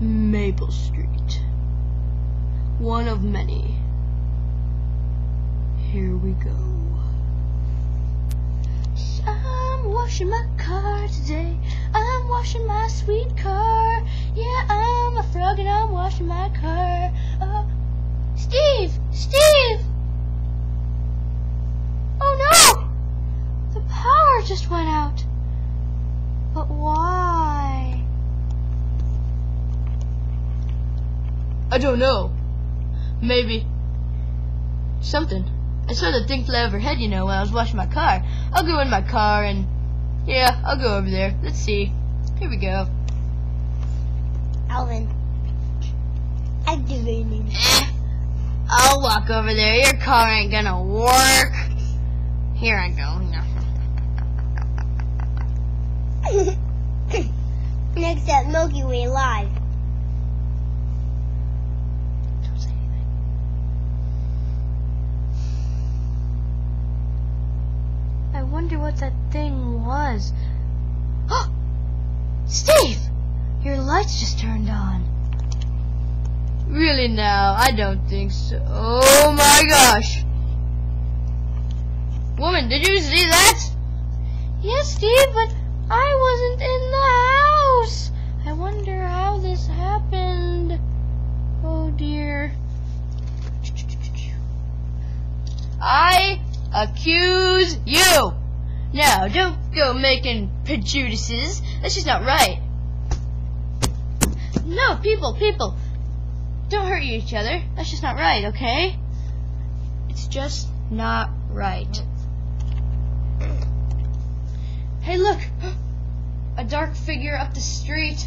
Maple Street. One of many. Here we go. I'm washing my car today. I'm washing my sweet car. Yeah, I'm a frog and I'm washing my car. Oh, Steve! Steve! Oh no! The power just went out. I don't know. Maybe something. I saw the thing fly overhead, you know, when I was washing my car. I'll go in my car and yeah, I'll go over there. Let's see. Here we go. Alvin. Activating. Eh, I'll walk over there. Your car ain't gonna work. Here I go. Next up, Milky Way Live. Wonder what that thing was. Oh! Steve! Your lights just turned on. Really now? I don't think so. Oh my gosh! Woman, did you see that? Yes, Steve, but I wasn't in the house. I wonder how this happened. Oh dear. I accuse you. Now, don't go making prejudices. That's just not right. No, people, people. Don't hurt each other. That's just not right, okay? It's just not right. Hey, look! A dark figure up the street.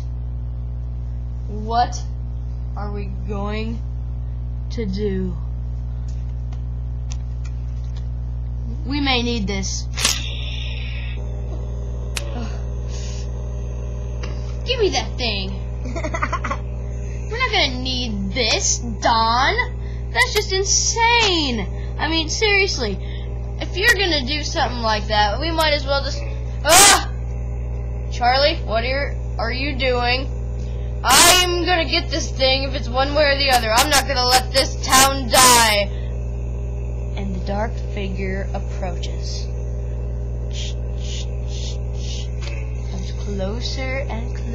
What are we going to do? We may need this. Give me that thing. We're not gonna need this, Don. That's just insane. I mean, seriously. If you're gonna do something like that, we might as well just. Ah! Charlie, what are are you doing? I'm gonna get this thing if it's one way or the other. I'm not gonna let this town die. And the dark figure approaches. Comes closer and closer.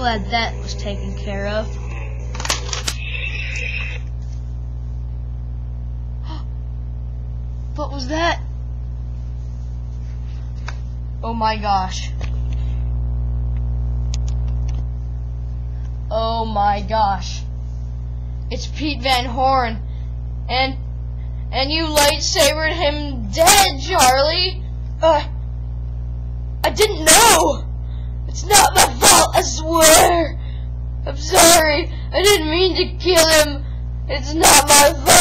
Glad that was taken care of. What was that? Oh my gosh. Oh my gosh. It's Pete Van Horn. And and you lightsabered him dead, Charlie. Uh I didn't know. It's not my fault, I swear. I'm sorry. I didn't mean to kill him. It's not my fault.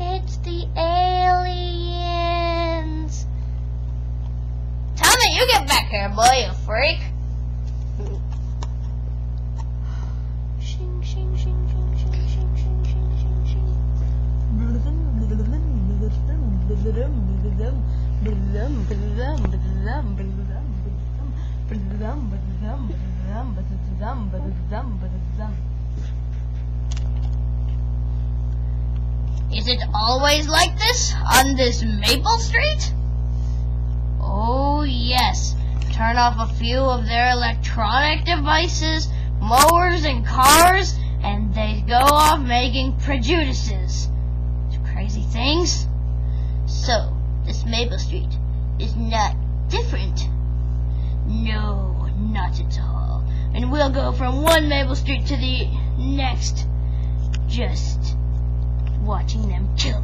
It's the aliens. Tommy, you get back here, boy, you freak. Is it always like this on this Maple Street? Oh, yes. Turn off a few of their electronic devices, mowers, and cars, and they go off making prejudices. Crazy things. So, this Maple Street is not different. No, not at all. And we'll go from one Maple Street to the next, just watching them kill